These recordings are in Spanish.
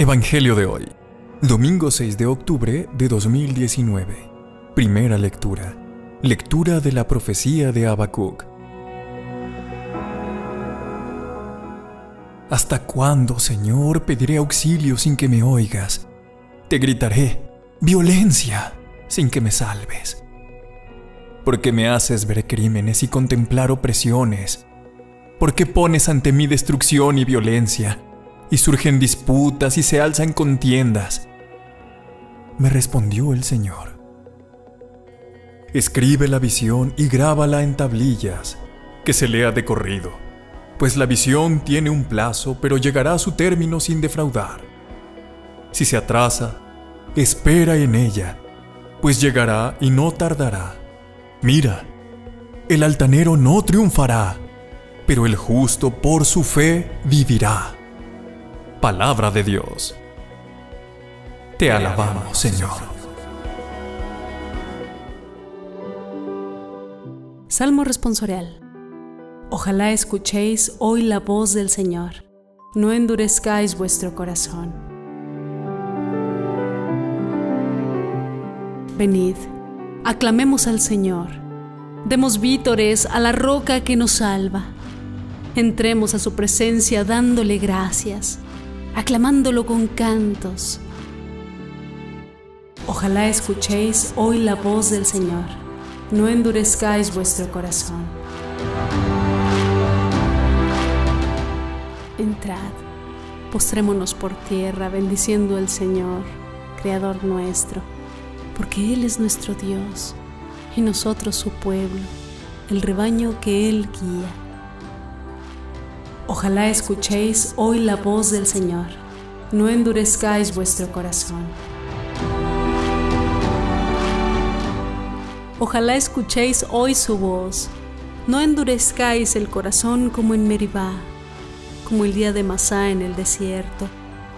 Evangelio de hoy, domingo 6 de octubre de 2019. Primera lectura. Lectura de la profecía de Habacuc. ¿Hasta cuándo, Señor, pediré auxilio sin que me oigas? Te gritaré, violencia, sin que me salves. Porque me haces ver crímenes y contemplar opresiones. Porque pones ante mí destrucción y violencia y surgen disputas y se alzan contiendas. Me respondió el Señor. Escribe la visión y grábala en tablillas, que se lea de corrido, pues la visión tiene un plazo, pero llegará a su término sin defraudar. Si se atrasa, espera en ella, pues llegará y no tardará. Mira, el altanero no triunfará, pero el justo por su fe vivirá. Palabra de Dios. Te alabamos, Señor. Salmo responsorial. Ojalá escuchéis hoy la voz del Señor. No endurezcáis vuestro corazón. Venid, aclamemos al Señor. Demos vítores a la roca que nos salva. Entremos a su presencia dándole gracias aclamándolo con cantos. Ojalá escuchéis hoy la voz del Señor, no endurezcáis vuestro corazón. Entrad, postrémonos por tierra, bendiciendo al Señor, Creador nuestro, porque Él es nuestro Dios y nosotros su pueblo, el rebaño que Él guía. Ojalá escuchéis hoy la voz del Señor, no endurezcáis vuestro corazón. Ojalá escuchéis hoy su voz, no endurezcáis el corazón como en Meribá, como el día de Masá en el desierto,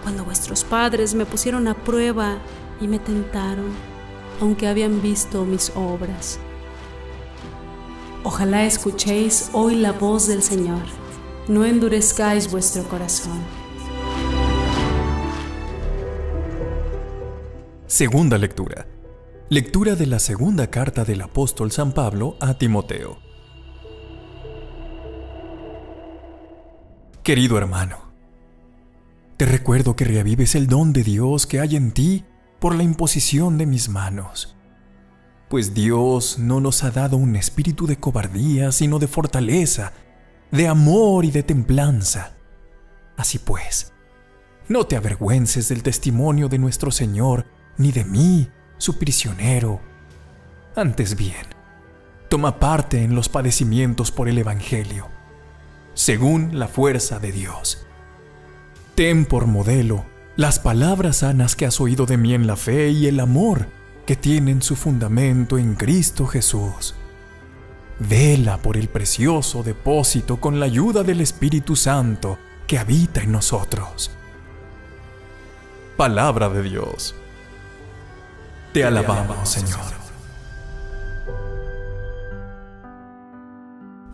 cuando vuestros padres me pusieron a prueba y me tentaron, aunque habían visto mis obras. Ojalá escuchéis hoy la voz del Señor no endurezcáis vuestro corazón. Segunda lectura. Lectura de la segunda carta del apóstol San Pablo a Timoteo. Querido hermano, te recuerdo que reavives el don de Dios que hay en ti por la imposición de mis manos. Pues Dios no nos ha dado un espíritu de cobardía, sino de fortaleza, de amor y de templanza. Así pues, no te avergüences del testimonio de nuestro Señor, ni de mí, su prisionero. Antes bien, toma parte en los padecimientos por el Evangelio, según la fuerza de Dios. Ten por modelo las palabras sanas que has oído de mí en la fe y el amor que tienen su fundamento en Cristo Jesús. Vela por el precioso depósito con la ayuda del Espíritu Santo que habita en nosotros. Palabra de Dios. Te alabamos, Señor.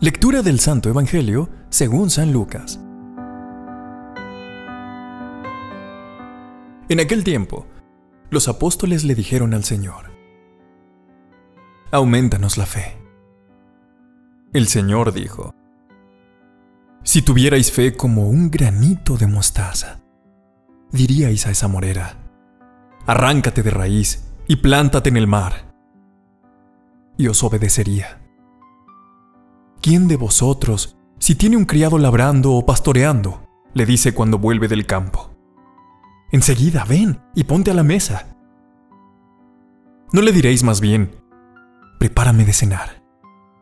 Lectura del Santo Evangelio según San Lucas. En aquel tiempo, los apóstoles le dijeron al Señor, Aumentanos la fe. El Señor dijo, Si tuvierais fe como un granito de mostaza, diríais a esa morera, Arráncate de raíz y plántate en el mar, y os obedecería. ¿Quién de vosotros, si tiene un criado labrando o pastoreando, le dice cuando vuelve del campo, Enseguida, ven y ponte a la mesa? ¿No le diréis más bien, prepárame de cenar?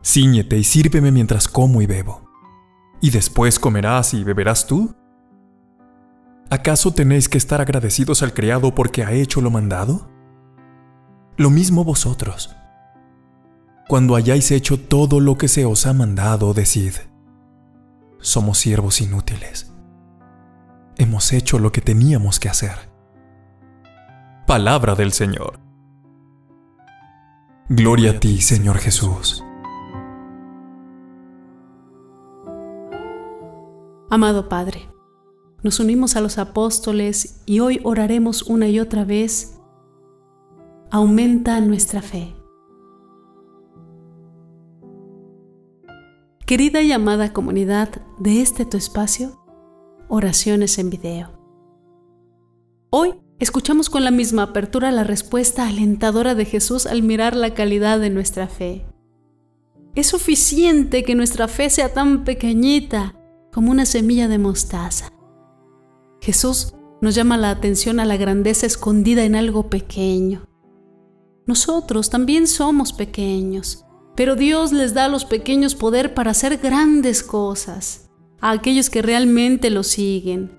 Cíñete y sírveme mientras como y bebo. ¿Y después comerás y beberás tú? ¿Acaso tenéis que estar agradecidos al criado porque ha hecho lo mandado? Lo mismo vosotros. Cuando hayáis hecho todo lo que se os ha mandado, decid, somos siervos inútiles. Hemos hecho lo que teníamos que hacer. Palabra del Señor. Gloria a ti, Señor Jesús. Amado Padre, nos unimos a los apóstoles y hoy oraremos una y otra vez. Aumenta nuestra fe. Querida y amada comunidad de este tu espacio, oraciones en video. Hoy escuchamos con la misma apertura la respuesta alentadora de Jesús al mirar la calidad de nuestra fe. Es suficiente que nuestra fe sea tan pequeñita como una semilla de mostaza. Jesús nos llama la atención a la grandeza escondida en algo pequeño. Nosotros también somos pequeños, pero Dios les da a los pequeños poder para hacer grandes cosas, a aquellos que realmente lo siguen.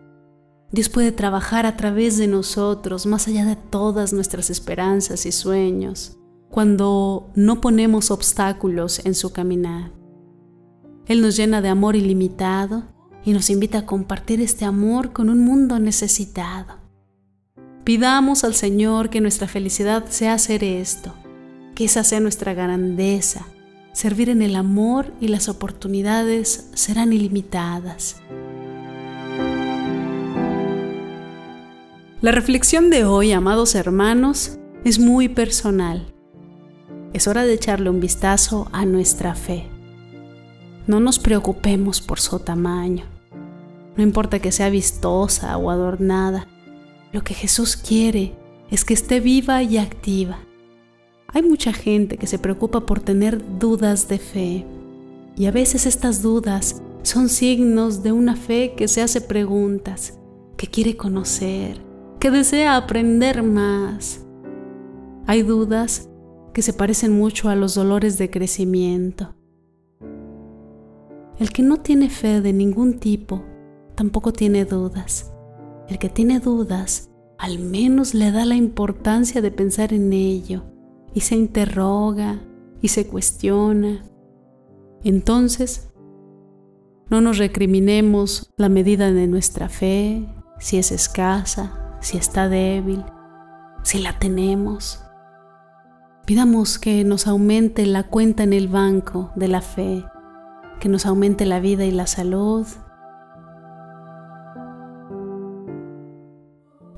Dios puede trabajar a través de nosotros, más allá de todas nuestras esperanzas y sueños, cuando no ponemos obstáculos en su caminar. Él nos llena de amor ilimitado y nos invita a compartir este amor con un mundo necesitado. Pidamos al Señor que nuestra felicidad sea hacer esto, que esa sea nuestra grandeza. Servir en el amor y las oportunidades serán ilimitadas. La reflexión de hoy, amados hermanos, es muy personal. Es hora de echarle un vistazo a nuestra fe. No nos preocupemos por su tamaño. No importa que sea vistosa o adornada. Lo que Jesús quiere es que esté viva y activa. Hay mucha gente que se preocupa por tener dudas de fe y a veces estas dudas son signos de una fe que se hace preguntas, que quiere conocer, que desea aprender más. Hay dudas que se parecen mucho a los dolores de crecimiento. El que no tiene fe de ningún tipo tampoco tiene dudas. El que tiene dudas al menos le da la importancia de pensar en ello y se interroga y se cuestiona. Entonces, no nos recriminemos la medida de nuestra fe, si es escasa, si está débil, si la tenemos. Pidamos que nos aumente la cuenta en el banco de la fe, que nos aumente la vida y la salud.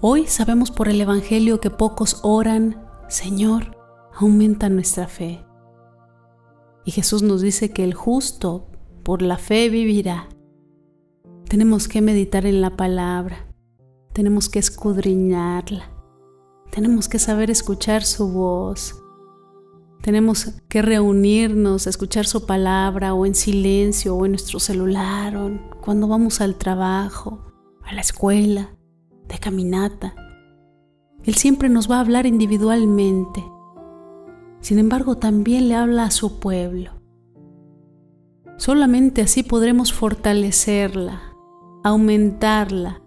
Hoy sabemos por el Evangelio que pocos oran, Señor, aumenta nuestra fe. Y Jesús nos dice que el justo por la fe vivirá. Tenemos que meditar en la palabra, tenemos que escudriñarla, tenemos que saber escuchar su voz, tenemos que reunirnos, escuchar su palabra o en silencio o en nuestro celular cuando vamos al trabajo, a la escuela, de caminata. Él siempre nos va a hablar individualmente sin embargo, también le habla a su pueblo. Solamente así podremos fortalecerla, aumentarla.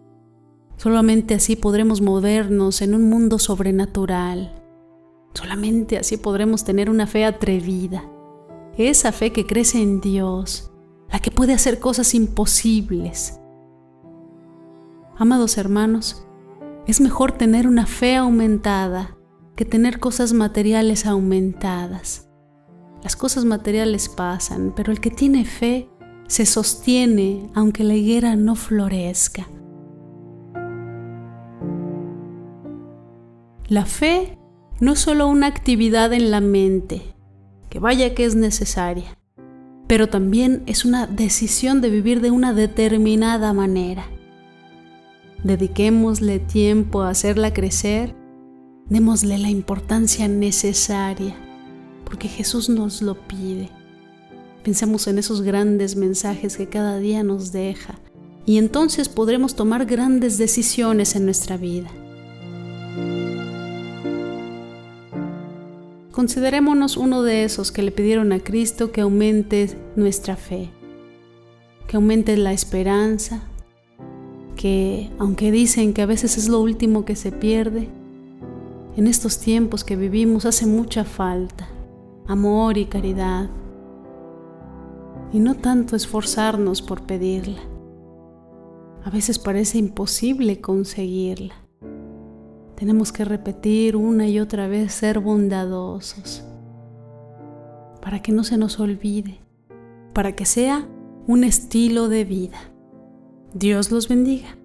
Solamente así podremos movernos en un mundo sobrenatural. Solamente así podremos tener una fe atrevida. Esa fe que crece en Dios, la que puede hacer cosas imposibles. Amados hermanos, es mejor tener una fe aumentada que tener cosas materiales aumentadas. Las cosas materiales pasan, pero el que tiene fe se sostiene aunque la higuera no florezca. La fe no solo una actividad en la mente, que vaya que es necesaria, pero también es una decisión de vivir de una determinada manera. Dediquémosle tiempo a hacerla crecer Démosle la importancia necesaria, porque Jesús nos lo pide. Pensemos en esos grandes mensajes que cada día nos deja y entonces podremos tomar grandes decisiones en nuestra vida. Considerémonos uno de esos que le pidieron a Cristo que aumente nuestra fe, que aumente la esperanza, que aunque dicen que a veces es lo último que se pierde, en estos tiempos que vivimos hace mucha falta amor y caridad, y no tanto esforzarnos por pedirla. A veces parece imposible conseguirla. Tenemos que repetir una y otra vez ser bondadosos para que no se nos olvide, para que sea un estilo de vida. Dios los bendiga.